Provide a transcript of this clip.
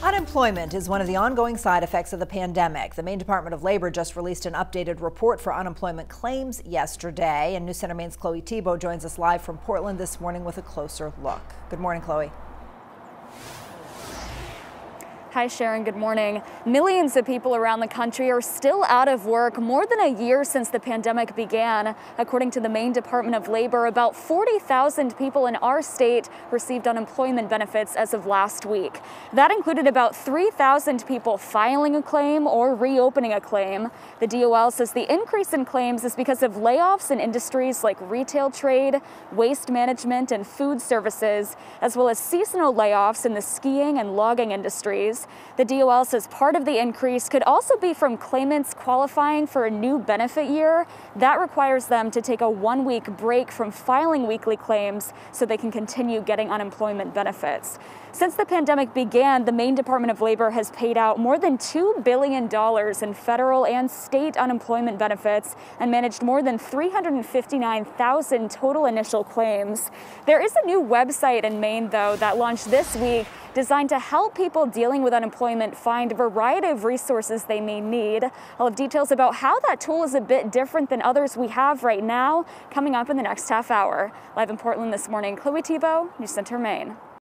Unemployment is one of the ongoing side effects of the pandemic. The Maine Department of Labor just released an updated report for unemployment claims yesterday. And News Center Maine's Chloe Teboe joins us live from Portland this morning with a closer look. Good morning, Chloe. Hi, Sharon. Good morning. Millions of people around the country are still out of work more than a year since the pandemic began. According to the Maine Department of Labor, about 40,000 people in our state received unemployment benefits as of last week. That included about 3,000 people filing a claim or reopening a claim. The DOL says the increase in claims is because of layoffs in industries like retail trade, waste management, and food services, as well as seasonal layoffs in the skiing and logging industries. The DOL says part of the increase could also be from claimants qualifying for a new benefit year. That requires them to take a one week break from filing weekly claims so they can continue getting unemployment benefits. Since the pandemic began, the Maine Department of Labor has paid out more than $2 billion in federal and state unemployment benefits and managed more than 359,000 total initial claims. There is a new website in Maine, though, that launched this week designed to help people dealing with unemployment find a variety of resources they may need. I'll have details about how that tool is a bit different than others we have right now coming up in the next half hour. Live in Portland this morning, Chloe Teboe, News Center, Maine.